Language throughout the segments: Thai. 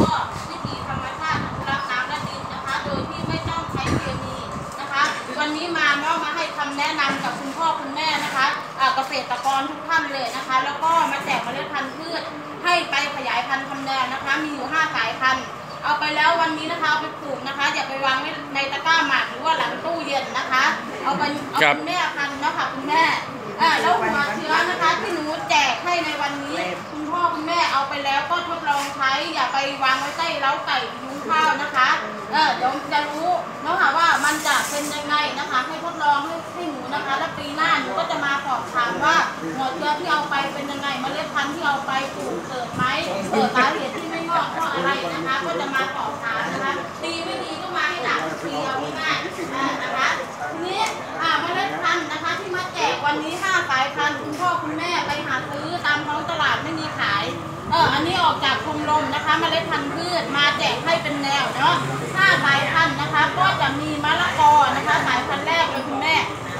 ก็วิธีธรรมชาติอนุรักษ์น้ำและดินนะคะ โดยที่ไม่ต้องใช้เคมีนะคะ วันนี้มามอบมาให้คำแนะนำกับคุณพ่อคุณแม่นะคะอ่าเกษตรกรทุกท่านเลยนะคะ แล้วก็มาแจกเมล็ดพันธุ์พืชให้ไปขยายพันธุ์ทำแนวนะคะ มีอยู่ห้าสายพันธุ์เอาไปแล้ววันนี้นะคะเอาไปปลูกนะคะ อย่าไปวางไว้ในตะกร้าหมากหรือว่าหลังตู้เย็นนะคะ เอาไปเอาครับ คุณแม่พันธุ์เนาะค่ะคุณแม่ อ่าแล้วหัวเชื้อนะคะที่หนูแจกให้ในวันนี้ คุณพ่อคุณแม่เอาไปแล้วก็ทดลองใช้อย่าไปวางไว้ใต้เล้าไก่ยุ้งข้าวนะคะ เออเดี๋ยวจะรู้เนาะค่ะว่ามันจะเป็นยังไงนะคะ ให้ทดลองให้ให้หนูนะคะ แล้วปีหน้าหนูก็จะมาสอบถามว่าหัวเชื้อที่เอาไปเป็นยังไงเมล็ดพันธุ์ที่เอาไปปลูกเกิดไหมเกิดสาเหตุที่ไม่งอกเพราะอะไรนะคะ ก็จะมาสอบถามนะคะ เอออันนี้ออกจากชมรมนะคะมเมล็ดพันธุ์พืชมาแจกให้เป็นแนวเนาะห้าสายพันธุ์นะคะ ก็จะมีมะละกอนะคะสายพันธุ์แรกเลยคุณแม่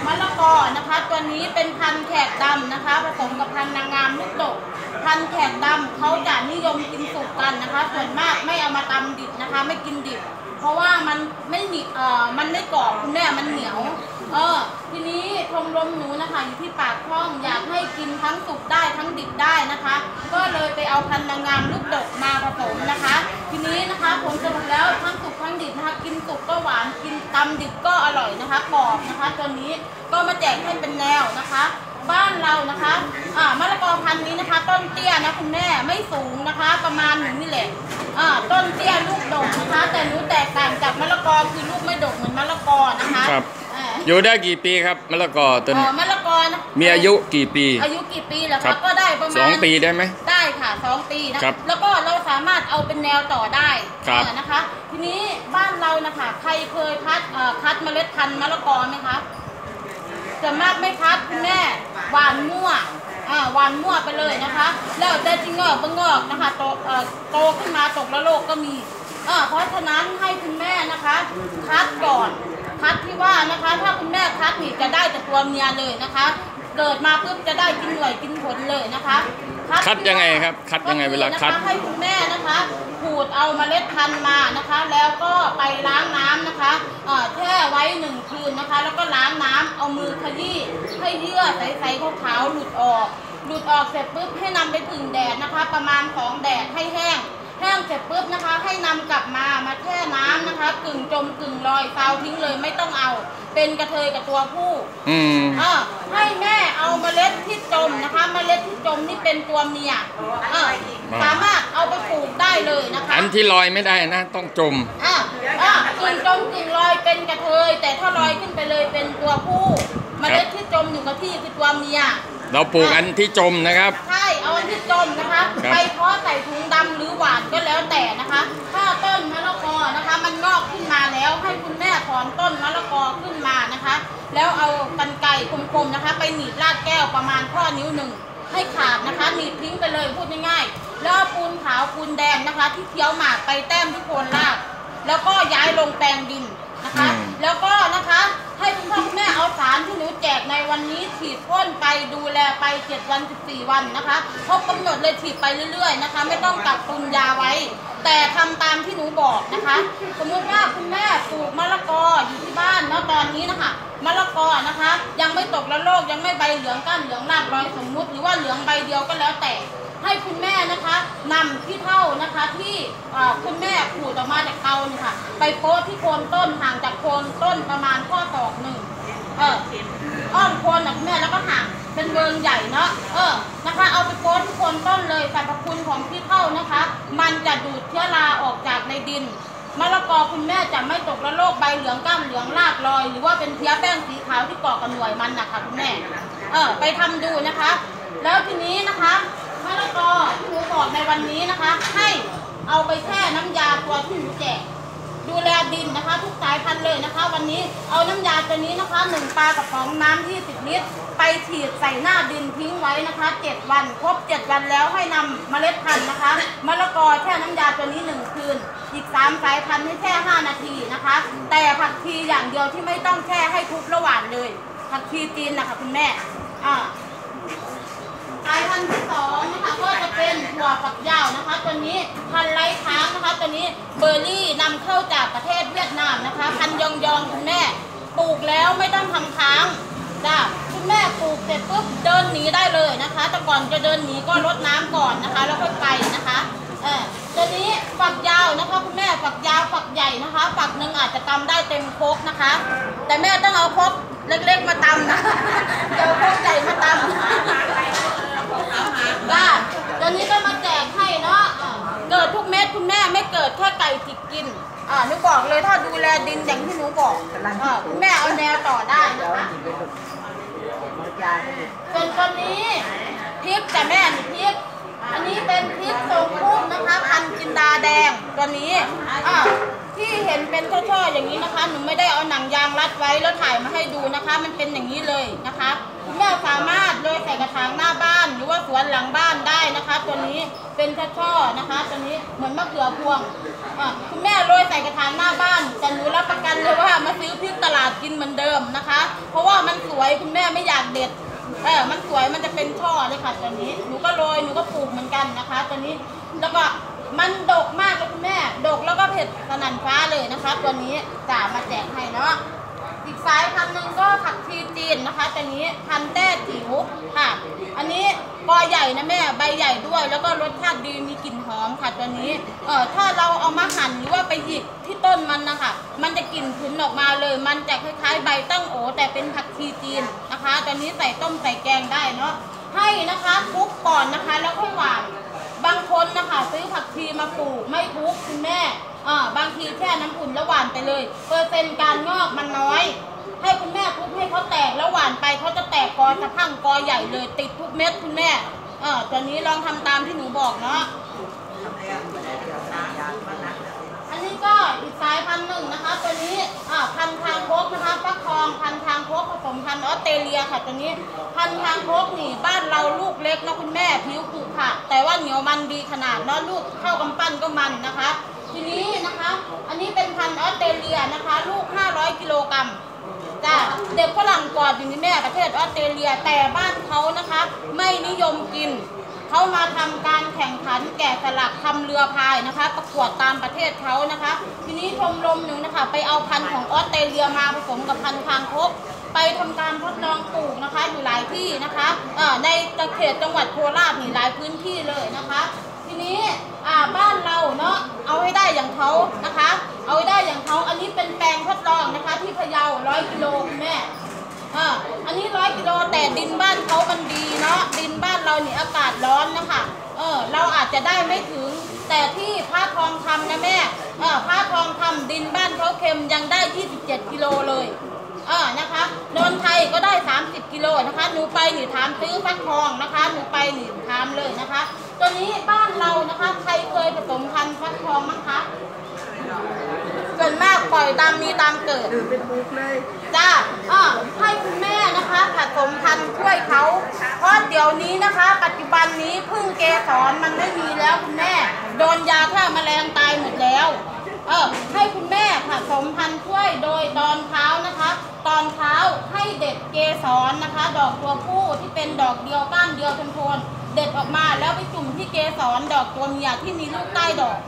มะละกอนะคะ ตัวนี้เป็นพันธุ์แขกดำนะคะ ผสมกับพันธุ์นางงามลูกดกพันธุ์แขกดำเขาจะนิยมกินสุกกันนะคะ ส่วนมากไม่เอามาตำดิบนะคะ ไม่กินดิบ เพราะว่ามันไม่หนิเอ่อมันไม่กรอบคุณแม่มันเหนียว เออทีนี้ชมรมหนูนะคะอยู่ที่ปากช่องอยากให้กินทั้งสุกได้ทั้งดิบได้นะคะ ก็เลยไปเอาพันธุ์นางงามลูกดกมาผสมนะคะ ทีนี้นะคะผลสรุปแล้วทั้งสุกทั้งดิบนะคะกินสุกก็หวานกินตำดิบก็อร่อยนะคะกรอบนะคะตัวนี้ก็มาแจกให้เป็นแนวนะคะ บ้านเรานะคะอ่ามะละกอพันธุ์นี้นะคะ ต้นเตี้ยนะคุณแม่ไม่สูงนะคะ ประมาณหนึ่งนี่แหละอ่าต้นเตี้ยลูกดกนะคะ แต่หนูแตกต่างจากมะละกอคือลูกไม่ดกเหมือนมะละกอนะคะครับ อ่าอยู่ได้กี่ปีครับมะละกอต้นเอ่อมะละกอนะมีอายุกี่ปี อายุกี่ปีเหรอครัคะบก็ได้ประมาณสองปีได้ไหม ได้ค่ะสองปีนะครับแล้วก็เราสามารถเอาเป็นแนวต่อได้ครับ เออนะคะ ทีนี้บ้านเรานะคะใครเคยคัดเอ่อคัดเมล็ดพันธุ์มะละกอไหมคะส่วนมากไม่คัดคุณแม่หวานมั่วอ่าหวานมั่วไปเลยนะคะ แล้วแต่จริงงอกบางงอกนะคะโตเอ่อโตขึ้นมาตกละโลกก็มีเอ่าเพราะฉะนั้นให้คุณแม่นะคะ คัดก่อน คัดที่ว่านะคะ ถ้าคุณแม่คัดนี่จะได้แต่ตัวเมียเลยนะคะ เกิดมาปุ๊บจะได้กินหน่วยกินผลเลยนะคะคัดยังไงครับคัดยังไงเวลาคัดก็อนะคะให้คุณแม่นะคะขูดเอาเมล็ดพันธุ์มานะคะ แล้วก็ไปล้างน้ำนะคะเอ่อแช่ไว้หนึ่งคืนนะคะ แล้วก็ล้างน้ำเอามือขยี้ให้เยื่อใสๆขาวๆหลุดออก หลุดออกเสร็จปุ๊บให้นำไปผึ่งแดดนะคะ ประมาณสองแดดให้แห้ง แห้งเสร็จปุ๊บนะคะ ให้นำกลับมามาแช่น้ำนะคะ กึ่งจมกึ่งลอยซาวทิ้งเลยไม่ต้องเอา เป็นกระเทยกับตัวผู้อืมอ่าให้แม่เอาเมล็ดที่จมนะคะ เมล็ดที่จมนี่เป็นตัวเมียอ่าสามารถเอาไปปลูกได้เลยนะคะ อันที่ลอยไม่ได้นะ ต้องจมอ่าอ่ากึ่งจมกึ่งลอยเป็นกระเทย แต่ถ้าลอยขึ้นไปเลยเป็นตัวผู้ เมล็ดที่จมอยู่กับที่คือตัวเมีย เราปลูกอันที่จมนะครับใช่เอาอัน ที่จมนะคะ ครับ ไปเพาะใส่ถุงดำหรือหวานก็แล้วแต่นะคะ ถ้าต้นมะละกอนะคะ มันงอกขึ้นมาแล้วให้คุณแม่ถอนต้นมะละกอขึ้นมานะคะ แล้วเอากันไก่คมๆนะคะ ไปหนีบรากแก้วประมาณข้อนิ้วหนึ่งให้ขาดนะคะหนีบทิ้งไปเลยพูดง่ายๆแล้วเอาปูนขาวปูนแดงนะคะ ที่เคี้ยวหมากไปแต้มที่โคนราก แล้วก็ย้ายลงแปลงดินนะคะ อืม แล้วก็นะคะให้คุณพ่อคุณแม่เอาสารที่หนูแจกในวันนี้ฉีดพ่นไปดูแลไป7วัน14 วันนะคะครบกำหนดเลยฉีดไปเรื่อย ๆนะคะ ไม่ต้องกักตุนยาไว้ แต่ทำตามที่หนูบอกนะคะ สมมุติว่าคุณแม่ปลูกมะละกออยู่ที่บ้านเนาะตอนนี้นะคะมะละกอนะคะ ยังไม่ตกละโลกยังไม่ใบเหลืองก้านเหลืองรากรอยสมมุติ หรือว่าเหลืองใบเดียวก็แล้วแต่ให้คุณแม่นะคะนำที่เท่า นะคะที่คุณแม่ขูดออกมาจากเตาเนี่ยค่ะ ไปโป๊ะที่โคนต้นห่างจากโคนต้นประมาณข้อศอกหนึ่งเอออ้อมโคนนะคุณแม่แล้วก็ห่างเป็นเวิงใหญ่เนาะเออนะคะ เอาไปโป๊ะที่โคนต้นเลยสรรพคุณของที่เท่านะคะ มันจะดูดเชื้อราออกจากในดินมะละกอคุณแม่จะไม่ตกละโรคใบเหลืองก้ามเหลืองรากลอย หรือว่าเป็นเพี้ยแป้งสีขาวที่เกาะกับหน่วยมันนะคะคุณแม่เออไปทำดูนะคะ แล้วทีนี้นะคะ มะละกอที่หนูบอกในวันนี้นะคะ ให้เอาไปแช่น้ำยาตัวที่หนูแจกดูแลดินนะคะ ทุกสายพันธุ์เลยนะคะ วันนี้เอาน้ำยาตัวนี้นะคะหนึ่งปลากระป๋องน้ำ20ลิตร ไปฉีดใส่หน้าดินทิ้งไว้นะคะ 7 วันครบ 7 วันแล้วให้นำเมล็ดพันธุ์นะคะมะละกอแช่น้ำยาตัวนี้หนึ่งคืน อีกสามสายพันธุ์ให้แช่ 5 นาทีนะคะ แต่ผักชีอย่างเดียวที่ไม่ต้องแช่ให้ทุบระหว่างเลยผักชีจีนนะคะคุณแม่อ่า สายพันธุ์ที่สองนะคะก็จะเป็นถั่วฝักยาวนะคะ ตัวนี้พันไร้ค้างนะคะตอนนี้เบอร์รี่นำเข้าจากประเทศเวียดนามนะคะ พันยองยองคุณแม่ปลูกแล้วไม่ต้องทำค้างจ้ะคุณแม่ปลูกเสร็จปุ๊บเดินหนีได้เลยนะคะ แต่ก่อนจะเดินหนีก็รดน้ำก่อนนะคะ แล้วค่อยไปนะคะเออตัวนี้ฝักยาวนะคะคุณแม่ฝักยาวฝักใหญ่นะคะ ฝักหนึ่งอาจจะตำได้เต็มโคกนะคะ แต่แม่ต้องเอาโคกเล็กๆมาตำนะเดี๋ยวโคกใหญ่มาตำ จ้าตัวนี้ก็มาแจกให้เนาะอ่าเกิดทุกเม็ดคุณแม่ไม่เกิดแค่ไก่จิกกิน อ่าหนูบอกเลยถ้าดูแลดินอย่างที่หนูบอกอ่าคุณแม่เอาแนวต่อได้นะคะส่วนตัวนี้พริกแต่แม่นี่พริก อันนี้เป็นพริกทรงพุ่มนะคะพันจินดาแดงตัวนี้อ่าที่เห็นเป็นช่อๆอย่างนี้นะคะ หนูไม่ได้เอาหนังยางรัดไว้แล้วถ่ายมาให้ดูนะคะ มันเป็นอย่างนี้เลยนะคะ คุณแม่สามารถโรยใส่กระถางหน้าบ้าน หรือว่าสวนหลังบ้านได้นะคะ ตัวนี้เป็นช่อๆนะคะ ตัวนี้เหมือนมะเขือพวงอะคุณแม่โรยใส่กระถางหน้าบ้านแต่หนูรับประกันเลยว่ามาซื้อพริกตลาดกินเหมือนเดิมนะคะ เพราะว่ามันสวยคุณแม่ไม่อยากเด็ดเออมันสวยมันจะเป็นช่อเลยค่ะตัวนี้หนูก็โรยหนูก็ปลูกเหมือนกันนะคะ ตัวนี้แล้วก็มันดกมากเลยคุณแม่ ดกแล้วก็เผ็ดสนั่นฟ้าเลยนะคะ ตัวนี้จ่ามาแจกให้เนาะ อีกสายพันธุ์หนึ่งก็ผักชีจีนนะคะตัวนี้พันธุ์แต้จิ๋วค่ะ อันนี้กอใหญ่นะแม่ใบใหญ่ด้วย แล้วก็รสชาติดีมีกลิ่นหอมค่ะตัวนี้เอ่อถ้าเราเอามาหั่นหรือว่าไปหยิกที่ต้นมันนะคะมันจะกลิ่นฉุนออกมาเลย มันจะคล้ายๆ ใบตั้งโอ แต่เป็นผักชีจีนนะคะตัวนี้ใส่ต้มใส่แกงได้เนาะให้นะคะคลุกก่อนนะคะ แล้วค่อยหวานบางคนนะคะซื้อผักชีมาปลูกไม่ทุกคุณแม่ อ่าบางทีแช่น้ำอุ่นแล้วหวานไปเลย เปอร์เซ็นต์การงอกมันน้อย ให้คุณแม่ทุบให้เขาแตกแล้วหวานไปเขาจะแตกกอสะพังกอใหญ่เลย ติดทุกเม็ดคุณแม่เออตัวนี้ลองทำตามที่หนูบอกเนาะอันนี้ก็อีกสายพันหนึ่งนะคะ ตัวนี้อ่าพันทางโคกนะคะฟักทองพันทางโคกผสมพันออสเตรเลียค่ะตัวนี้พันทางโคกนี่บ้านเราลูกเล็กนะคุณแม่ผิวขรุขระแต่ว่าเหนียวมันดีขนาดเนาะลูกเข้ากำปั้นก็มันนะคะ ทีนี้นะคะ อันนี้เป็นพันธุ์ออสเตรเลียนะคะ ลูก 500 กิโลกรัมจ้ะเด็กฝรั่งกอดอยู่ในแม่ประเทศออสเตรเลียแต่บ้านเขานะคะ ไม่นิยมกินเขามาทำการแข่งขันแกะสลักทำเรือพายนะคะ ประกวดตามประเทศเขานะคะ ทีนี้ชมรมหนึ่งนะคะ ไปเอาพันธุ์ของออสเตรเลียมาผสมกับพันธุ์คางคกไปทำการทดลองปลูกนะคะ อยู่หลายที่นะคะเอ่อในเขตจังหวัดโคราชนี่หลายพื้นที่เลยนะคะ ทีนี้ อ่าบ้านเราเนาะเอาให้ได้อย่างเขานะคะ เอาให้ได้อย่างเขาอันนี้เป็นแปลงทดลองนะคะ ที่พะเยาร้อยกิโลคุณแม่อ่าอันนี้ร้อยกิโลแต่ดินบ้านเขามันดีเนาะดินบ้านเราเนี่ยอากาศร้อนนะคะเออเราอาจจะได้ไม่ถึง แต่ที่พระทองคำนะแม่เออพระทองคำดินบ้านเขาเค็มยังได้ 27 กิโลเลยเออนะคะนนไทยก็ได้ 30 กิโลนะคะ หนูไปหนูถามซื้อฟักทองนะคะ หนูไปหนูถามเลยนะคะ ตัวนี้บ้านเรานะคะใครเคยผสมพันธุ์ฟักทองมั้งคะส่วนมากปล่อยตามมีตามเกิดถือเป็นบุ๊กเลยจ้าอ่าให้คุณแม่นะคะผสมพันธุ์ช่วยเขาเพราะเดี๋ยวนี้นะคะ ปัจจุบันนี้พึ่งเกสรมันไม่มีแล้วคุณแม่ โดนยาฆ่าแมลงตายหมดแล้วเออให้คุณแม่ผสมพันธุ์ช่วยโดยตอนเช้านะคะ ตอนเช้าให้เด็ดเกสรนะคะ ดอกตัวผู้ที่เป็นดอกเดียวก้านเดียวโทนๆ เด็ดออกมาแล้วไปจุ่มที่เกสรดอกตัวเมียที่มีลูกใต้ดอก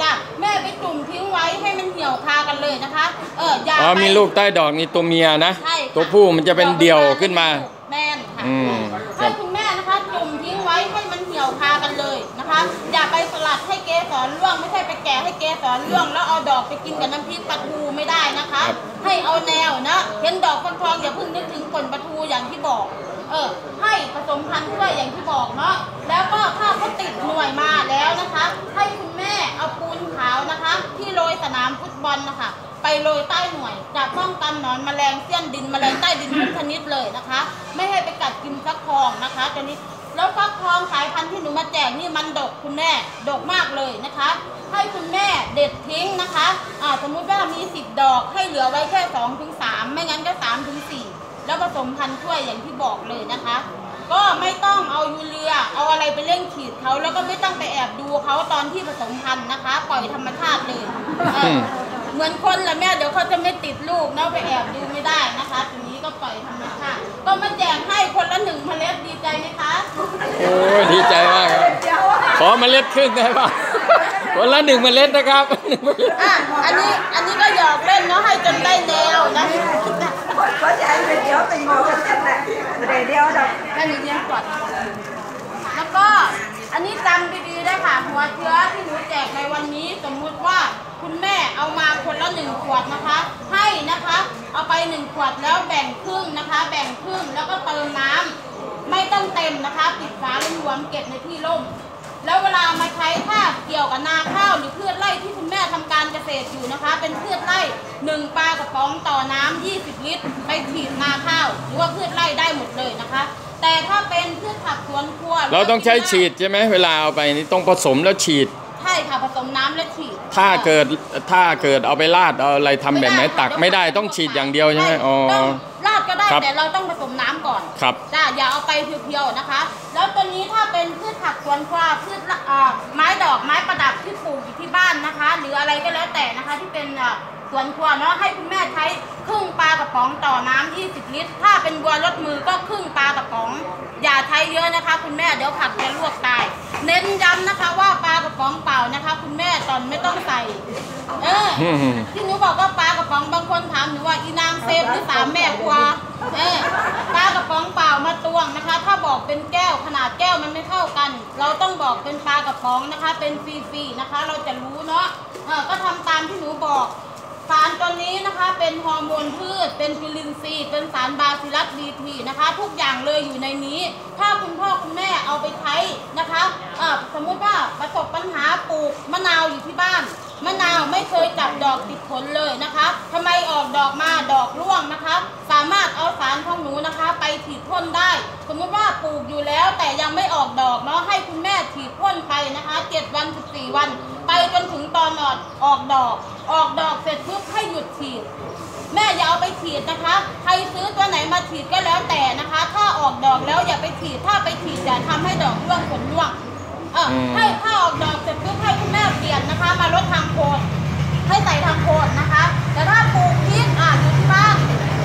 จ้ะแม่ไปจุ่มทิ้งไว้ให้มันเหี่ยวคากันเลยนะคะ เอออย่าอ๋อไปมีลูกใต้ดอกนี่ตัวเมียนะใช่ค่ะตัวผู้มันจะเป็นเดี่ยวขึ้นมา แม่นค่ะ อืมครัให้บคุณแม่นะคะจุ่มทิ้งไว้ให้มันเหี่ยวคากันเลยนะคะ อย่าไปสลัดให้เกสรร่วงไม่ใช่ไปแกะให้เกสรร่วง แล้วเอาดอกไปกินกับน้ำพริกปลาทูไม่ได้นะคะ ให้เอาแนวนะเห็นดอกฟักทองอย่าเพิ่งนึกถึงผลปลาทูอย่างที่บอก เออ ให้ผสมพันธุ์ด้วยอย่างที่บอกเนาะแล้วก็ถ้าเขาติดหน่วยมาแล้วนะคะ ให้คุณแม่เอาปูนขาวนะคะ ที่โรยสนามฟุตบอลนะคะไปโรยใต้หน่วยจะป้องกันหนอนแมลงเสี้ยนดินแมลงใต้ดินทุกชนิดเลยนะคะ ไม่ให้ไปกัดกินฟักทองนะคะตัวนี้แล้วฟักทองสายพันธุ์ที่หนูมาแจกนี่มันดกคุณแม่ดกมากเลยนะคะ ให้คุณแม่เด็ดทิ้งนะคะอ่าสมมุติว่ามี 10 ดอกให้เหลือไว้แค่2ถึง3ไม่งั้นก็3ถึง4 แล้วผสมพันธุ์ช่วยอย่างที่บอกเลยนะคะ ก็ไม่ต้องเอายูเรียเอาอะไรไปเร่งฉีดเขาแล้วก็ไม่ต้องไปแอบดูเขาตอนที่ผสมพันธุ์นะคะ ปล่อยธรรมชาติเลยเอออืมเหมือนคนแหละแม่เดี๋ยวเขาจะไม่ติดลูกเนาะไปแอบดูไม่ได้นะคะทีนี้ก็ปล่อยธรรมชาติก็มาแจกให้คนละหนึ่งเมล็ดดีใจไหมคะ โอ้ยดีใจมากครับเดี๋ยวขอเมาเล็ดครึ่งได้ป่ะจะ คนละหนึ่งเมล็ดนะครับอะอันนี้อันนี้ก็หยอกเล่นเนาะให้จนได้แนวนะ có chạy về chỗ tình ngồi cái chân này để đeo đâu แม่หนูเลี้ยงก่อนแล้วก็อันนี้จำดีๆได้ค่ะหัวเชื้อที่หนูแจกในวันนี้สมมุติว่าคุณแม่เอามาคนละหนึ่งขวดนะคะ ให้นะคะ เอาไปหนึ่งขวดแล้วแบ่งครึ่งนะคะ แบ่งครึ่งแล้วก็เติมน้ำไม่ต้องเต็มนะคะ ปิดฝาหลวมเก็บในที่ร่ม แล้วเวลามาใช้ถ้าเกี่ยวกับนาข้าวหรือพืชไร่ที่คุณแม่ทำการเกษตรอยู่นะคะ เป็นพืชไร่หนึ่งปลากระป๋องต่อน้ำ20 ลิตร ไปฉีดนาข้าว หรือว่าพืชไร่ได้หมดเลยนะคะ แต่ถ้าเป็นพืชผักสวนครัวเราต้องใช้ฉีดใช่ไหมเวลาเอาไปนี่ต้องผสมแล้วฉีดใช่ค่ะผสมน้ำและฉีด ถ้าเกิดถ้าเกิดเอาไปราดเอาอะไรทำแบบไหนตักไม่ได้ต้องฉีดอย่างเดียวใช่ไหมอ๋อต้องราด ก็ได้ครับแต่เราต้องผสมน้ำก่อนครับ จ้าอย่าเอาไปเพียวๆนะคะ แล้วตัวนี้ถ้าเป็นพืชผักสวนครัวพืชละอ่าไม้ดอกไม้ประดับที่ปลูกอยู่ที่บ้านนะคะ หรืออะไรก็แล้วแต่นะคะที่เป็นอ่าสวนครัวเนาะให้คุณแม่ใช้ครึ่งปลากระป๋องต่อน้ำ20 ลิตร ถ้าเป็นบัวรถมือก็ครึ่งปลากระป๋อง อย่าใช้เยอะนะคะ คุณแม่เดี๋ยวผักจะลวกตาย เน้นย้ำนะคะว่าปลากระ ป๋องเปล่านะคะ คุณแม่ตอนไม่ต้องใส่ เอออืมที่หนูบอกว่าปลากระป๋องบางคนถามหนูว่าอีนางเซฟหรือสามแม่กว่าเออปลากระป๋องเปล่ามาตวงนะคะ ถ้าบอกเป็นแก้วขนาดแก้วมันไม่เท่ากัน เราต้องบอกเป็นปลากระป๋องนะคะ เป็นฟรีๆนะคะ เราจะรู้เนาะเออก็ทำตามที่หนูบอก สารตัวนี้นะคะเป็นฮอร์โมนพืช เป็นจุลินทรีย์ เป็นสารบาซิลัสดีทีนะคะ ทุกอย่างเลยอยู่ในนี้ ถ้าคุณพ่อคุณแม่เอาไปใช้นะคะอ่าสมมุติว่าประสบปัญหาปลูกมะนาวอยู่ที่บ้านมะนาวไม่เคยจับดอกติดผลเลยนะคะทำไมออกดอกมาดอกร่วงนะคะ สามารถเอาสารของหนูนะคะ ไปฉีดพ่นได้ สมมุติว่าปลูกอยู่แล้วแต่ยังไม่ออกดอกเนาะให้คุณแม่ฉีดพ่นไปนะคะ 7 วัน 14 วัน ไปจนถึงตอนออกออกดอก ออกดอกเสร็จปุ๊บให้หยุดฉีด แม่อย่าเอาไปฉีดนะคะ ใครซื้อตัวไหนมาฉีดก็แล้วแต่นะคะ ถ้าออกดอกแล้วอย่าไปฉีด ถ้าไปฉีดจะทำให้ดอกร่วงผลร่วงเอออืมให้ถ้าออกดอกเสร็จปุ๊บให้คุณแม่เปลี่ยนนะคะ มาลดทางโคนให้ใส่ทางโคนนะคะ แต่ถ้าปลูกพริกอะอยู่ที่บ้าน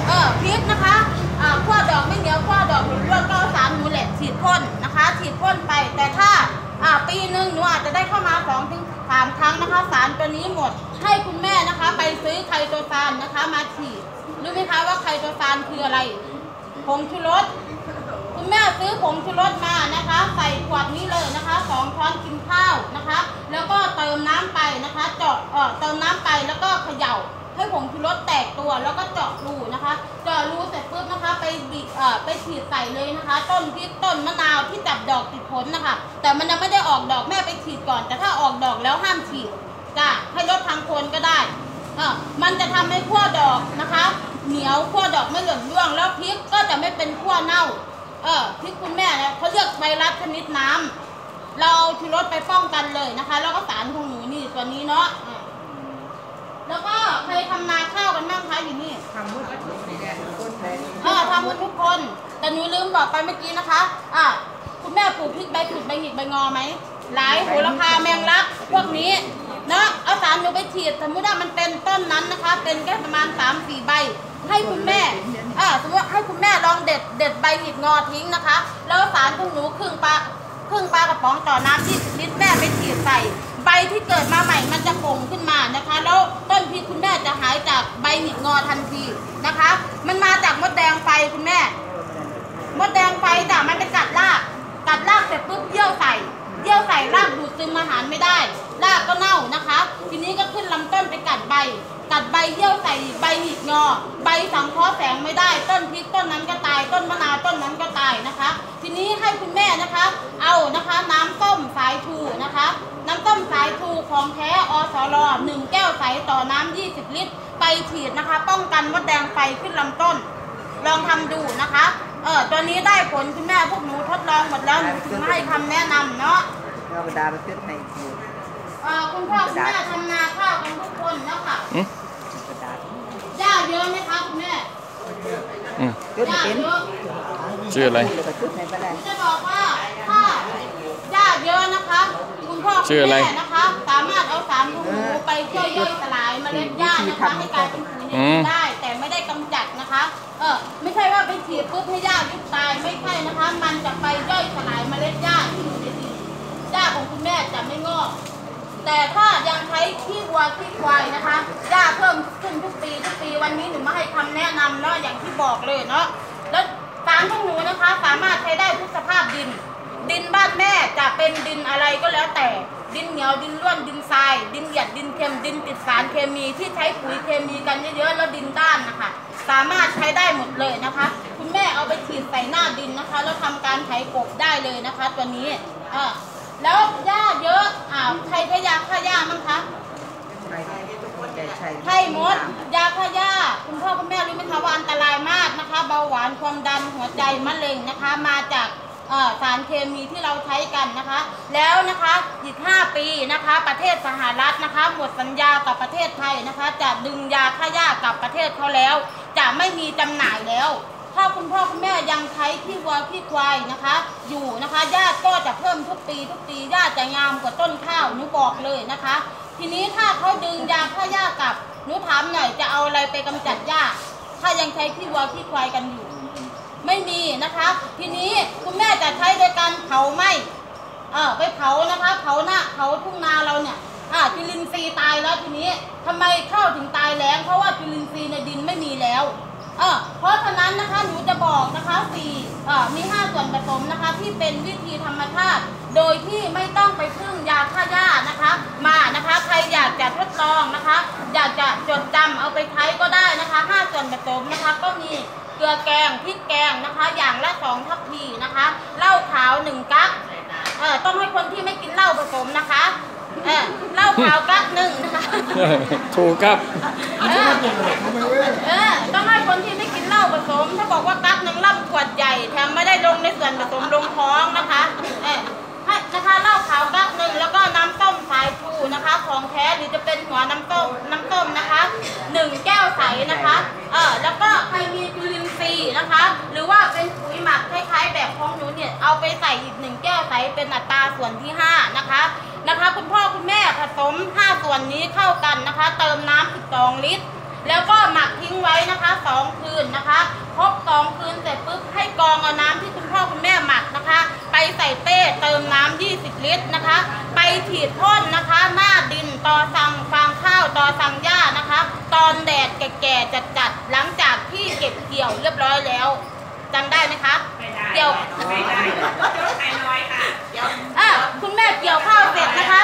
เออพริกนะคะอ่าขั้วดอกไม่เหนียวขั้วดอกหลุดร่วงก็เอาสารหนูแหละฉีดพ่นนะคะ ฉีดพ่นไปแต่ถ้าอ่าปีหนึ่งหนูอาจจะได้เข้ามาสองถึง สามครั้งนะคะสารตัวนี้หมดให้คุณแม่นะคะ ไปซื้อไคโตซานนะคะ มาฉีดรู้ไหมคะว่าไคโตซานคืออะไรผงชูรสคุณแม่ซื้อผงชูรสมานะคะ ใส่ขวดนี้เลยนะคะสองช้อนกินข้าวนะคะ แล้วก็เติมน้ำไปนะคะ เจาะเอ่อเติมน้ำไปแล้วก็เขย่า ให้ผงชูรสแตกตัวแล้วก็เจาะรูนะคะ เจาะรูเสร็จปุ๊บนะคะ ไปบิเอ่อไปฉีดใส่เลยนะคะ ต้นพริกต้นมะนาวที่จับดอกติดผลนะคะ แต่มันยังไม่ได้ออกดอกแม่ไปฉีดก่อน แต่ถ้าออกดอกแล้วห้ามฉีดจ้ะให้ลดทางโคนก็ได้เออมันจะทำให้ขั้วดอกนะคะ เหนียวขั้วดอกไม่หล่นร่วงแล้วพริกก็จะไม่เป็นขั้วเน่าเออพริกคุณแม่เนี่ยเขาเรียกไวรัสชนิดน้ำเราเอาชูรสไปป้องกันเลยนะคะ แล้วก็สารของหนูนี่ตัวนี้เนาะ แล้วก็เคยทำนาข้าวกันบ้างคะอยู่นี่ทำมืดนี่แหละคนไทยเออทำหมดทุกคน แต่หนูลืมบอกไปเมื่อกี้นะคะอะคุณแม่ปลูกพริกใบขุดใบหงิกใบงอไหมหลายโหระพาแมงลัก พวกนี้เนาะเอาสารหนูไปฉีดสมมติว่ามันเป็นต้นนั้นนะคะ เป็นแค่ประมาณ3 4ใบ ให้คุณแม่อ่าสมมติว่าให้คุณแม่ลองเด็ดเด็ดใบหงิกงอทิ้งนะคะ แล้วสารของหนูครึ่งปลาครึ่งปลากระป๋องต่อน้ำ20ลิตรแม่ไปฉีดใส่ ใบที่เกิดมาใหม่มันจะโป่งขึ้นมานะคะ แล้วต้นพริกคุณแม่จะหายจากใบหงิกงอทันทีนะคะ มันมาจากมดแดงไฟคุณแม่ มดแดงไฟจ้ะมันไปกัดราก กัดรากเสร็จปุ๊บเยี่ยวใส่ เยี่ยวใส่รากดูดซึมอาหารไม่ได้ รากก็เน่านะคะ ทีนี้ก็ขึ้นลำต้นไปกัดใบ กัดใบเยี่ยวใส่ใบหงิกงอ ใบสังเคราะห์แสงไม่ได้ ต้นพริกต้นนั้นก็ตาย ต้นมะนาวต้นนั้นก็ตายนะคะ ทีนี้ให้คุณแม่นะคะ เอานะคะ น้ำต้มสายชูนะคะ น้ำต้มสายชูของแท้อสรหนึ่งแก้วใสต่อน้ำ20 ลิตร ไปฉีดนะคะ ป้องกันมดแดงไฟขึ้นลำต้น ลองทำดูนะคะ เออตัวนี้ได้ผลคุณแม่พวกหนูทดลองหมดแล้วหนูถึงมาให้คำแนะนำเนาะเราดาไปขึ้นในกูเออคุณพ่อคุณแม่ทำนาข้าวกันทุกคนแล้วค่ะอืมกระดาษหญ้าเยอะไหมคะคุณแม่อืมขึ้นหญ้าเป็นเยอะชื่ออะไรแล้วก็ขึ้นในบ้านจะบอกว่าถ้า หญ้าเยอะนะคะ คุณพ่อคุชื่ณออะไรแม่นะคะ สามารถเอาสารของหนูไปช่วยย่อยสลายเมล็ดหญ้านะคะให้กลายเป็นปุ๋ยในดินได้ แต่ไม่ได้กำจัดนะคะ เออไม่ใช่ว่าไปฉีดปุ๊บให้หญ้ายุบตายไม่ใช่นะคะ มันจะไปย่อยสลายเมล็ดหญ้าที่อยู่ในดินหญ้าของคุณแม่จะไม่งอก แต่ถ้ายังใช้ขี้วัวขี้ควายนะคะหญ้าเพิ่มขึ้นทุกปีทุกปีวันนี้หนูมาให้คำแนะนำเนาะอย่างที่บอกเลยเนาะแล้วสารของหนูนะคะ สามารถใช้ได้ทุกสภาพดิน ดินบ้านแม่จะเป็นดินอะไรก็แล้วแต่ ดินเหนียวดินร่วนดินทราย ดินเหยียดดินเค็มดินติดสารเคมีที่ใช้ปุ๋ยเคมีกันเยอะๆแล้วดินด้านนะคะสามารถใช้ได้หมดเลยนะคะ คุณแม่เอาไปฉีดใส่หน้าดินนะคะ แล้วทำการไถกบได้เลยนะคะ ตัวนี้อ่าแล้วหญ้าเยอะอ่าวใครใช้ยาฆ่าหญ้ามั้งคะใช่แต่ใช่ไข้มด ยาฆ่าหญ้าคุณพ่อคุณแม่รู้ไหมคะว่าอันตรายมากนะคะ เบาหวานความดันหัวใจมะเร็งนะคะ มาจากเอ่อ สารเคมีที่เราใช้กันนะคะ แล้วนะคะอีก 5 ปีนะคะ ประเทศสหรัฐนะคะ หมดสัญญากับประเทศไทยนะคะ จะดึงยาฆ่าหญ้ากับประเทศเขาแล้ว จะไม่มีจำหน่ายแล้ว ถ้าคุณพ่อคุณแม่ยังใช้ขี้วัวขี้ควายนะคะ อยู่นะคะหญ้าก็จะเพิ่มทุกปี ทุกปีหญ้าจะงามกว่าต้นข้าวหนูบอกเลยนะคะ ทีนี้ถ้าเขาดึงยาฆ่าหญ้ากับหนูถามหน่อยจะเอาอะไรไปกำจัดหญ้าถ้ายังใช้ขี้วัวขี้ควายกันอยู่ ไม่มีนะคะ ทีนี้คุณแม่จะใช้โดยการเผาไหมเออไปเผานะคะ เผาหน้าเผาทุ่งนาเราเนี่ยอ่าจุลินทรีย์ตายแล้วทีนี้ทำไมข้าวถึงตายแล้งเพราะว่าจุลินทรีย์ในดินไม่มีแล้วเออเพราะฉะนั้นนะคะหนูจะบอกนะคะสี่เอ่อมีห้าส่วนผสมนะคะ ที่เป็นวิธีธรรมชาติ โดยที่ไม่ต้องไปพึ่งยาฆ่าหญ้านะคะ มานะคะใครอยากจะทดลองนะคะ อยากจะจดจำเอาไปใช้ก็ได้นะคะห้าส่วนผสมนะคะก็มี เกลือแกงพริกแกงนะคะ อย่างละสองทัพพีนะคะเหล้าขาวหนึ่งกั๊กเออต้องให้คนที่ไม่กินเหล้าผสมนะคะเออเหล้าขาวกั๊กหนึ่งนะคะถูกครับเออเออต้องให้คนที่ไม่กินเหล้าผสม ถ้าบอกว่ากั๊กหนึ่งล่ำขวดใหญ่แถมไม่ได้ลงในส่วนผสมลงท้องนะคะเออให้นะคะเหล้าขาวกั๊กหนึ่งแล้วก็น้ำ ปู่นะคะ ของแท้หรือจะเป็นหัวน้ำต้มน้ำต้มนะคะหนึ่งแก้วใสนะคะเออแล้วก็ใครมีจุลินทรีย์นะคะ หรือว่าเป็นปุ๋ยหมักคล้ายๆ แบบของหนูเนี่ยเอาไปใส่อีกหนึ่งแก้วใสเป็นอัตราส่วนที่ห้านะคะนะคะ คุณพ่อคุณแม่ผสมห้าส่วนนี้เข้ากันนะคะ เติมน้ำ12ลิตร แล้วก็หมักทิ้งไว้นะคะสองคืนนะคะครบสองคืนเสร็จปุ๊บให้กรองเอาน้ำที่คุณพ่อคุณแม่หมักนะคะ ไปใส่เต้เติมน้ำ20 ลิตรนะคะ ไปฉีดพ่นนะคะ หน้าดินตอสังฟางข้าวตอสังหญ้านะคะ ตอนแดดแก่ๆจัดๆหลังจากที่เก็บเกี่ยวเรียบร้อยแล้วจำได้ไหมคะเกี่ยวไม่ได้ยกไข่น้อยค่ะอะคุณแม่เกี่ยวข้าวเสร็จนะคะ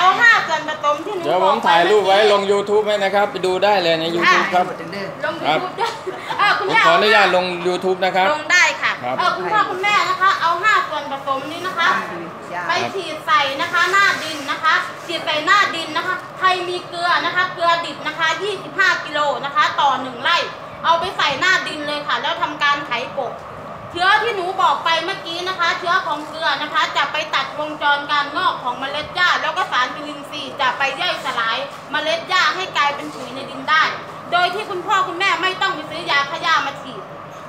เอาห้าส่วนผสมที่หนูเดี๋ยวผบอมกถ่ายรูปไว้ลงเมื่อกี้ YouTube ให้นะครับ ไปดูได้เลยใน YouTube ครับ ลงครับยูทูบด้วยอะคุณผมแม่ขออนุญาตลง YouTube นะครับ ลงได้ค่ะครับ เออคุณพ่อคุณแม่นะคะ เอาห้าส่วนผสมนี้นะคะ ไปฉีดใส่นะคะหน้าดินนะคะฉีดใส่หน้าดินนะคะใครมีเกลือนะคะ เกลือดิบนะคะ 25 กิโลนะคะ ต่อหนึ่งไร่ เอาไปใส่หน้าดินเลยค่ะ แล้วทำการไถกบ เชื้อที่หนูบอกไปเมื่อกี้นะคะ เชื้อของเกลือนะคะ จะไปตัดวงจรการงอกของเมล็ดหญ้า แล้วก็สารจุลินทรีย์จะไปย่อยสลายเมล็ดหญ้าให้กลายเป็นปุ๋ยในดินได้ โดยที่คุณพ่อคุณแม่ไม่ต้องไปซื้อยาฆ่าหญ้ามาฉีด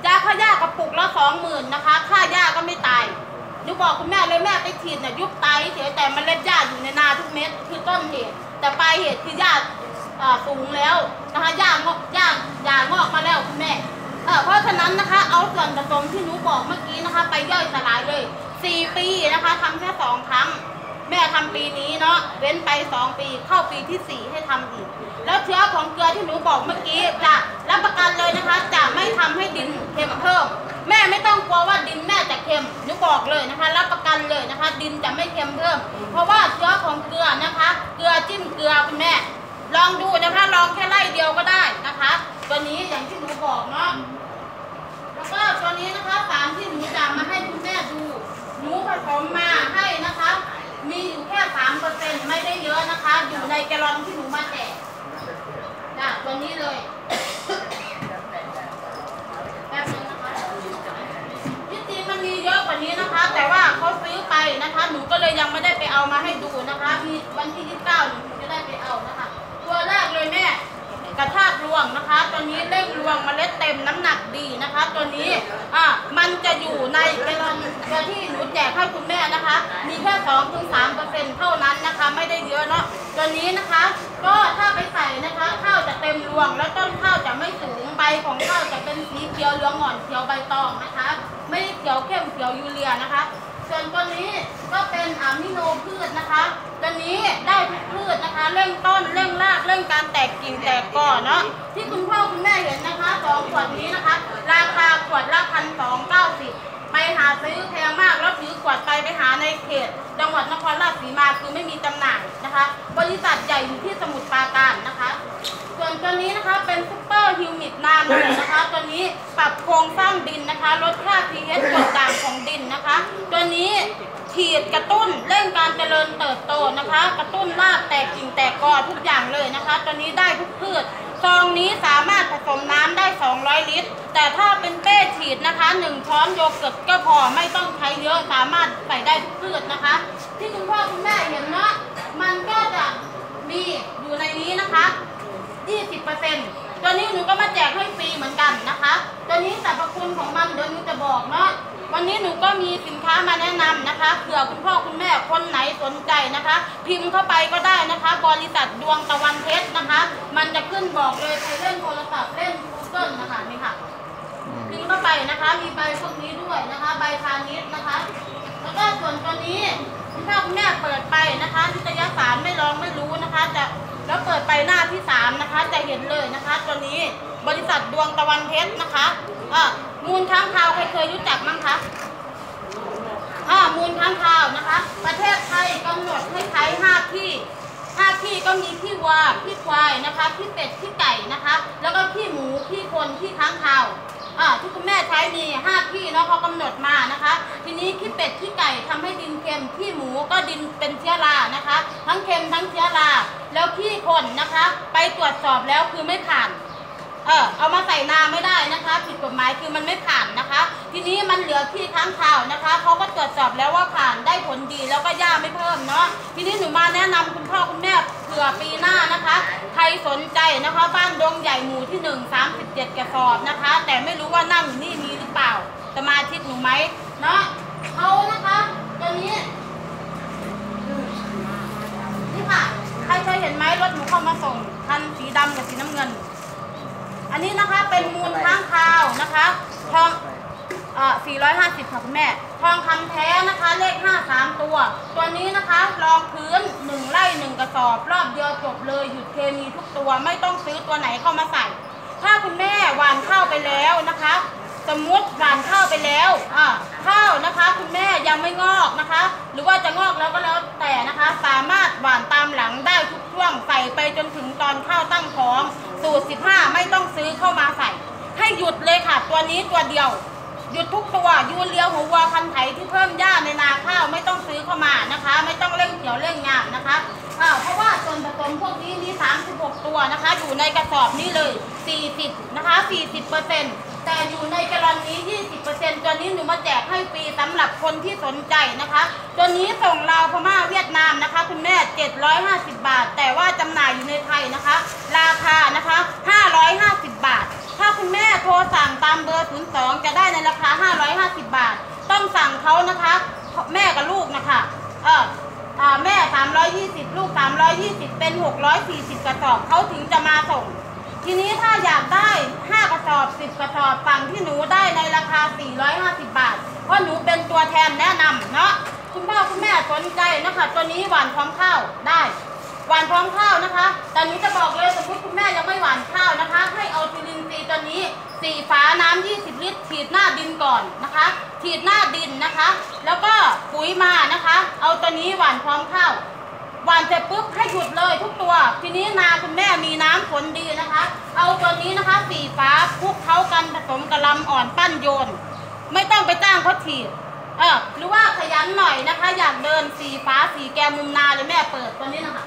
ยาฆ่าหญ้ากระปุกละสองหมื่นนะคะค่าหญ้าก็ไม่ตายหนูบอกคุณแม่เลยแม่ไปฉีดเนี่ยยุบตายเฉยแต่เมล็ดหญ้าอยู่ในนาทุกเม็ดคือต้นเหตุ แต่ปลายเหตุคือหญ้าอ่าสูงแล้วนะคะหญ้างอกหญ้าหญ้างอกมาแล้วคุณแม่ เออเพราะฉะนั้นนะคะเอาส่วนผสมที่หนูบอกเมื่อกี้นะคะ ไปย่อยสลายเลยสี่ปีนะคะทำแค่สองครั้ง แม่ทำปีนี้เนาะเว้นไปสองปีเข้าปีที่สี่ให้ทำอีก แล้วเชื้อของเกลือที่หนูบอกเมื่อกี้จะรับประกันเลยนะคะ จะไม่ทำให้ดินเค็มเพิ่ม แม่ไม่ต้องกลัวว่าดินแม่จะเค็มหนูบอกเลยนะคะ รับประกันเลยนะคะ ดินจะไม่เค็มเพิ่ม เพราะว่าเชื้อของเกลือนะคะ เกลือจิ้มเกลือคุณแม่ ลองดูนะคะลองแค่ไล่เดียวก็ได้นะคะ ตัวนี้อย่างที่หนูบอกเนาะแล้วก็ตัวนี้นะคะสารที่หนูจะมาให้คุณแม่ดูหนูผสมมาให้นะคะ มีอยู่แค่สามเปอร์เซ็นไม่ได้เยอะนะคะ อยู่ในแกลลอนที่หนูมาแจกจ้ะตัวนี้เลยแป๊บนึงนะคะที่จริงมันมีเยอะกว่านี้นะคะ แต่ว่าเขาซื้อไปนะคะ หนูก็เลยยังไม่ได้ไปเอามาให้ดูนะคะ มีวันที่ยี่สิบเก้าหนูจะได้ไปเอานะคะ เลยแม่กระชากรวงนะคะ ตัวนี้เร่งรวงเมล็ดเต็มน้ำหนักดีนะคะ ตัวนี้อะมันจะอยู่ในแกลลอนตัวที่หนูแจกให้คุณแม่นะคะ มีแค่สองถึงสามเปอร์เซ็นต์เท่านั้นนะคะ ไม่ได้เยอะเนาะตัวนี้นะคะ ก็ถ้าไปใส่นะคะข้าวจะเต็มรวง แล้วต้นข้าวจะไม่สูงใบของข้าวจะเป็นสีเขียวเหลืองอ่อนเขียวใบตองนะคะ ไม่เขียวเข้มเขียวยูเรียนะคะ ส่วนตัวนี้ก็เป็นอะมิโนพืชนะคะ ตัวนี้ได้ทุกพืชนะคะ เร่งต้นเร่งรากเร่งการแตกกิ่งแตกกอเนาะที่คุณพ่อคุณแม่เห็นนะคะสองขวดนี้นะคะ ราคาขวดละพันสองเก้าสิบไปหาซื้อแพงมากแล้วถือขวดไปไปหาในเขต จังหวัดนครราชสีมาคือไม่มีจำหน่ายนะคะ บริษัทใหญ่อยู่ที่สมุทรปราการนะคะ ส่วนตัวนี้นะคะเป็น super humic nanoนะคะ ตัวนี้ปรับโครงสร้างดินนะคะ ลดค่า pH กรดด่างของดินนะคะ ตัวนี้ฉีดกระตุ้นเร่งการเจริญเติบโตนะคะ กระตุ้นรากแตกกิ่งแตกกอทุกอย่างเลยนะคะ ตัวนี้ได้ทุกพืช ซองนี้สามารถผสมน้ำได้ 200 ลิตร แต่ถ้าเป็นเป้ฉีดนะคะ 1 ช้อนโยเกิร์ตก็พอไม่ต้องใช้เยอะสามารถใส่ได้ทุกพืชนะคะ ที่คุณพ่อคุณแม่เห็นเนาะมันก็จะมีอยู่ในนี้นะคะ 20%ตัวนี้หนูก็มาแจกให้ฟรีเหมือนกันนะคะ ตัวนี้สรรพคุณของมันเดี๋ยวหนูจะบอกเนาะ วันนี้หนูก็มีสินค้ามาแนะนำนะคะเผื่อคุณพ่อคุณแม่คนไหนสนใจนะคะ พิมพ์เข้าไปก็ได้นะคะ บริษัทดวงตะวันเพชรนะคะ มันจะขึ้นบอกเลยใครเล่นโทรศัพท์เล่น Google นะคะนี่ค่ะพิมพ์เข้าไปนะคะ มีใบพวกนี้ด้วยนะคะ ใบพาณิชย์นะคะ แล้วก็ส่วนตัวนี้คุณพ่อคุณแม่เปิดไปนะคะนิตยสารไม่ลองไม่รู้นะคะจะแล้วเปิดไปหน้าที่สามนะคะจะเห็นเลยนะคะ ตัวนี้บริษัทดวงตะวันเพชรนะคะอะ มูลค้างคาวใครเคยรู้จักมั้งคะอ่ามูลค้างคาวนะคะ ประเทศไทยกำหนดให้ใช้ห้าที่ห้าที่ก็มีขี้วัวขี้ควายนะคะขี้เป็ดขี้ไก่นะคะ แล้วก็ขี้หมูขี้คนขี้ค้างคาวอ่าที่คุณแม่ใช้มีห้าที่เนาะเขากำหนดมานะคะ ทีนี้ขี้เป็ดขี้ไก่ทำให้ดินเค็มขี้หมูก็ดินเป็นเชื้อรานะคะ ทั้งเค็มทั้งเชื้อราแล้วขี้คนนะคะ ไปตรวจสอบแล้วคือไม่ผ่าน เออเอามาใส่นาไม่ได้นะคะผิดกฎหมายคือมันไม่ผ่านนะคะ ทีนี้มันเหลือที่ค้างคาวนะคะเขาก็ตรวจสอบแล้วว่าผ่านได้ผลดีแล้วก็ย่าไม่เพิ่มเนาะทีนี้หนูมาแนะนำคุณพ่อคุณแม่เผื่อปีหน้านะคะ ใครสนใจนะคะบ้านดงใหญ่หมู่ที่หนึ่งสามสิบเจ็ดกระสอบนะคะ แต่ไม่รู้ว่านั่งอยู่นี่มีหรือเปล่าสมาชิกหนูไหมเนาะเขานะคะตัวนี้นี่ค่ะใครเคยเห็นไหมรถหนูเข้ามาส่งคันสีดำกับสีน้ำเงิน นี้นะคะเป็นมูลค้างคาวนะคะทองเอ่อ450 ค่ะคุณแม่ ทองคำแท้นะคะ เลข 5 3 ตัว ตัวนี้นะคะรองพื้น 1 ไร่ 1 กระสอบ รอบเดียวจบเลย หยุดเคมีทุกตัว ไม่ต้องซื้อตัวไหนเข้ามาใส่ ถ้าคุณแม่หวานข้าวไปแล้วนะคะ สมมติหวานข้าวไปแล้วอ่าข้าวนะคะ คุณแม่ยังไม่งอกนะคะ หรือว่าจะงอกแล้วก็แล้วแต่นะคะ สามารถหวานตามหลังได้ทุกช่วง ใส่ไปจนถึงตอนข้าวตั้งท้อง สูตร 15 ไม่ต้องซื้อเข้ามาใส่ ให้หยุดเลยค่ะ ตัวนี้ตัวเดียว หยุดทุกตัวยูเลียหัววัวพันไถที่เพิ่มหญ้าในนาข้าวไม่ต้องซื้อเข้ามานะคะ ไม่ต้องเร่งเขียวเร่งงามนะคะเพราะว่าส่วนผสมพวกนี้มี 36 ตัวนะคะ อยู่ในกระสอบนี้เลย 40 นะคะ 40เปอร์เซ็นต์ นกระลอนนี้ 20เปอร์เซ็นต์ตัวนี้หนูมาแจกให้ฟรีสำหรับคนที่สนใจนะคะตัวนี้ส่งลาวพม่าเวียดนามนะคะ คุณแม่ 750 บาท แต่ว่าจำหน่ายอยู่ในไทยนะคะ ราคานะคะ 550 บาท ถ้าคุณแม่โทรสั่งตามเบอร์ 02 จะได้ในราคา 550 บาท ต้องสั่งเขานะคะ แม่กับลูกนะคะ เอออ่าแม่ 320 ลูก 320 เป็น 640 กระสอบเขาถึงจะมาส่ง ทีนี้ถ้าอยากได้ 5 กระสอบ 10 กระสอบสั่งที่หนูได้ในราคา 450 บาท เพราะหนูเป็นตัวแทนแนะนำเนาะคุณพ่อคุณแม่สนใจนะคะตัวนี้หวานพร้อมข้าวได้ หวานพร้อมข้าวนะคะ แต่หนูจะบอกเลยสมมติคุณแม่ยังไม่หวานข้าวนะคะ ให้เอาจุลินทรีย์ตัวนี้สี่ฝาน้ำ20 ลิตรฉีดหน้าดินก่อนนะคะ ฉีดหน้าดินนะคะ แล้วก็ปุ๋ยมานะคะ เอาตัวนี้หวานพร้อมข้าว หวานเสร็จปุ๊บให้หยุดเลยทุกตัว ทีนี้นาคุณแม่มีน้ำผลดีนะคะ เอาตัวนี้นะคะสีฟ้าคลุกเข้ากันผสมกระลำอ่อนปั้นโยน ไม่ต้องไปจ้างเขาฉีดเออหรือว่าขยันหน่อยนะคะ อยากเดินสีฟ้าสีแกมุมนาเลยแม่เปิดตัวนี้นะคะ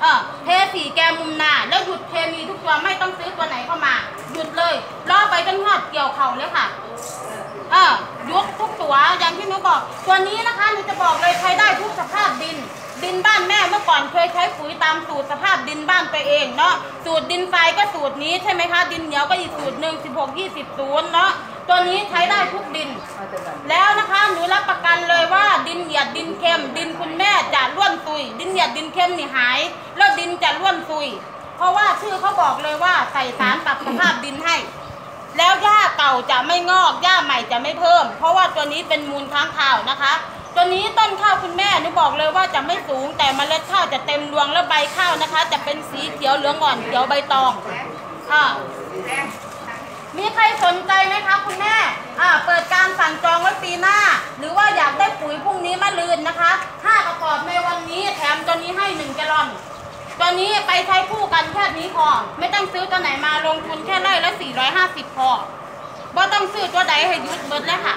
เออเทสีแกมุมนาแล้วหยุดเคมีทุกตัวไม่ต้องซื้อตัวไหนเข้ามา หยุดเลยรอไปจนหอดเกี่ยวเข่าเลยค่ะเออยกทุกตัวอย่างที่หนูบอก ตัวนี้นะคะหนูจะบอกเลยใช้ได้ทุกสภาพดิน ดินบ้านแม่เมื่อก่อนเคยใช้ปุ๋ยตามสูตรสภาพดินบ้านตัวเองเนาะสูตรดินทรายก็สูตรนี้ใช่ไหมคะดินเหนียวก็อีกสูตรหนึ่งสิบหกยี่สิบศูนย์เนาะตัวนี้ใช้ได้ทุกดิน แล้วนะคะหนูรับประกันเลยว่าดินเหยียดดินเค็ม ดินคุณแม่จะร่วนซุย ดินเหยียดดินเค็มนี่หาย แล้วดินจะร่วนซุย เพราะว่าชื่อเขาบอกเลยว่าใส่สารปรับสภาพดินให้ แล้วหญ้าเก่าจะไม่งอกหญ้าใหม่จะไม่เพิ่ม เพราะว่าตัวนี้เป็นมูลค้างคาวนะคะ ตัวนี้ต้นข้าวคุณแม่หนูบอกเลยว่าจะไม่สูง แต่เมล็ดข้าวจะเต็มรวงแล้วใบข้าวนะคะ จะเป็นสีเขียวเหลืองอ่อนเขียวใบตองอ่ามีใครสนใจไหมคะคุณแม่อ่าเปิดการสั่งจองไว้ปีหน้า หรือว่าอยากได้ปุ๋ยพรุ่งนี้มะลืนนะคะห้ากระสอบในวันนี้แถมตัวนี้ให้หนึ่งแกลอนตัวนี้ไปใช้คู่กันแค่นี้พอไม่ต้องซื้อตัวไหนมาลงทุนแค่ไร่ละ450พอบ่ต้องซื้อตัวใดให้ยุดเบิดเลยค่ะ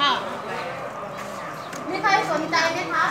อ่า มีใครสนใจไหมคะ